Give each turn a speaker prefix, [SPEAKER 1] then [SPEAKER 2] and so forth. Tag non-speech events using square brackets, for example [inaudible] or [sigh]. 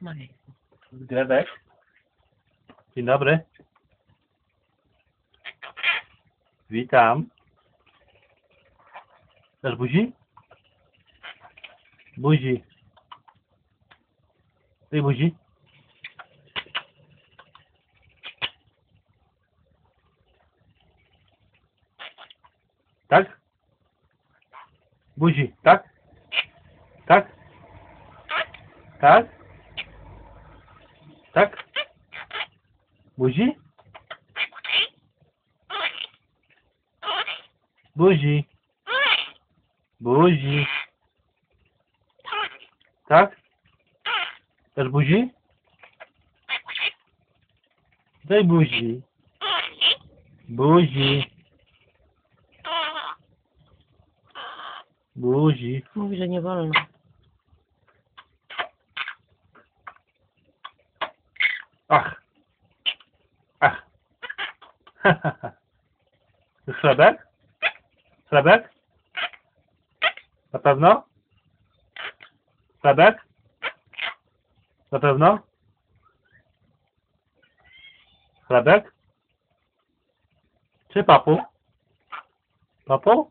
[SPEAKER 1] Maria.
[SPEAKER 2] Gredek. Dzień dobry. Witam. Dasz buzi? Buzi. Daj buzi. Tak? Buzi, tak? Tak? Tak? Tak? Buzi? Buzi. Buzi. Tak? Dasz buzi? Daj buzi. Buzi. Buzi.
[SPEAKER 1] Mówi, że nie wolno.
[SPEAKER 2] Ach. Ach. [laughs] Chlebek? Chlebek? Na pewno? Chlebek? Na pewno? Chlebek? Czy papu? Papu?